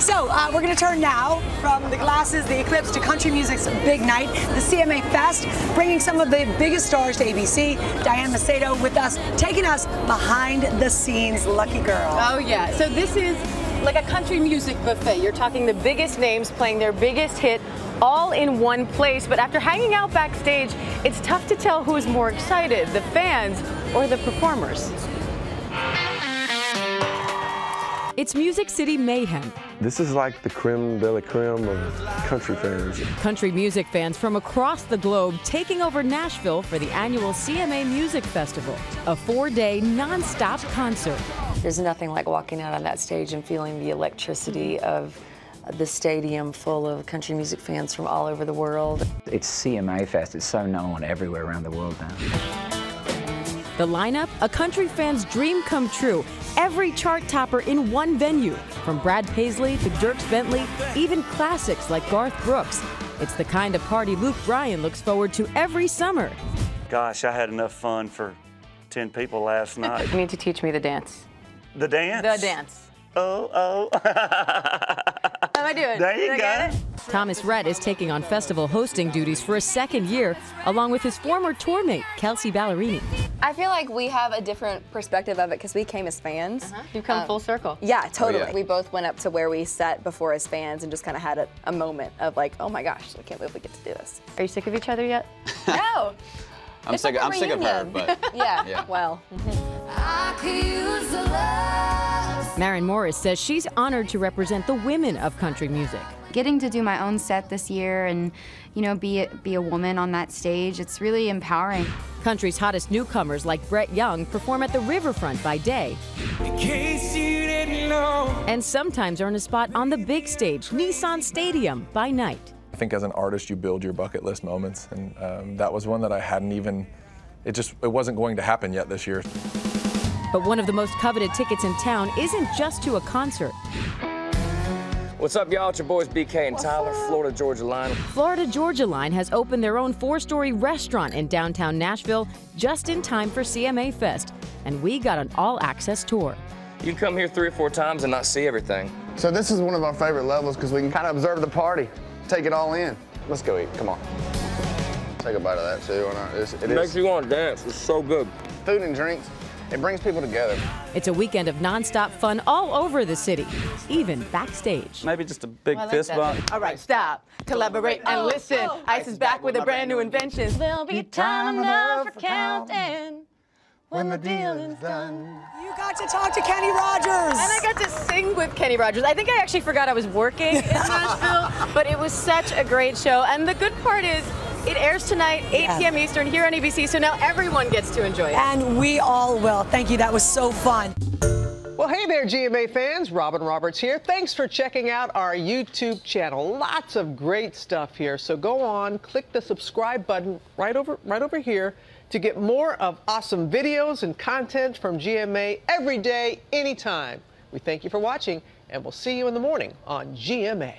So uh, we're going to turn now from the glasses, the eclipse, to country music's big night, the CMA Fest, bringing some of the biggest stars to ABC. Diane Macedo with us, taking us behind the scenes. Lucky girl. Oh yeah. So this is like a country music buffet. You're talking the biggest names playing their biggest hit all in one place. But after hanging out backstage, it's tough to tell who is more excited, the fans or the performers. It's Music City Mayhem. This is like the creme de la creme of country fans. Country music fans from across the globe taking over Nashville for the annual CMA Music Festival, a four day non stop concert. There's nothing like walking out on that stage and feeling the electricity of the stadium full of country music fans from all over the world. It's CMA Fest. It's so known everywhere around the world now. The lineup, a country fan's dream come true. Every chart topper in one venue, from Brad Paisley to Dierks Bentley, even classics like Garth Brooks. It's the kind of party Luke Bryan looks forward to every summer. Gosh, I had enough fun for 10 people last night. You need to teach me the dance. The dance? The dance. Oh, oh. How am I doing? There you Did I go. Get it? Thomas Rhett is taking on festival hosting duties for a second year, along with his former tour mate, Kelsea Ballerini. I feel like we have a different perspective of it because we came as fans. You've come Um, full circle. Yeah, totally. yeah. We both went up to where we sat before as fans and just kind of had a, a moment of like, oh my gosh, I can't believe we get to do this. Are you sick of each other yet? no. I'm It's sick. like a I'm sick of her, but Yeah. Yeah. Well. Maren Morris says she's honored to represent the women of country music. Getting to do my own set this year and you know be a, be a woman on that stage it's really empowering Country's hottest newcomers like Brett Young perform at the riverfront by day. And sometimes earn a spot on the big stage, Nissan Stadium, by night. I think as an artist, you build your bucket list moments, and um, that was one that I hadn't even. It just it wasn't going to happen yet this year. But one of the most coveted tickets in town isn't just to a concert. What's up, y'all? It's your boys BK and Tyler, Florida Georgia Line. Florida Georgia Line has opened their own four story restaurant in downtown Nashville just in time for CMA Fest. And we got an all access tour. You can come here three or four times and not see everything. So this is one of our favorite levels because we can kind of observe the party, take it all in. Let's go eat. Come on. Take a bite of that too. Why not? It's, it It is makes you want to dance. It's so good. food and drinks. It brings people together. It's a weekend of nonstop fun all over the city, even backstage. Maybe just a big like fist bump. All right, stop, collaborate, and oh, listen. Oh, oh. Ice is back with a brand new invention. There'll be time enough for counting when the dealing's done. You got to talk to Kenny Rogers. And I got to sing with Kenny Rogers. I think I actually forgot I was working in Nashville, but it was such a great show. And the good part is, it airs tonight, 8 Yeah. p.m. Eastern, here on ABC, so now everyone gets to enjoy it. and we all will. Thank you. That was so fun. Well, hey there, GMA fans. Robin Roberts here. Thanks for checking out our YouTube channel. Lots of great stuff here. So go on, click the subscribe button right over right over here to get more of awesome videos and content from GMA every day, anytime. We thank you for watching, and we'll see you in the morning on GMA.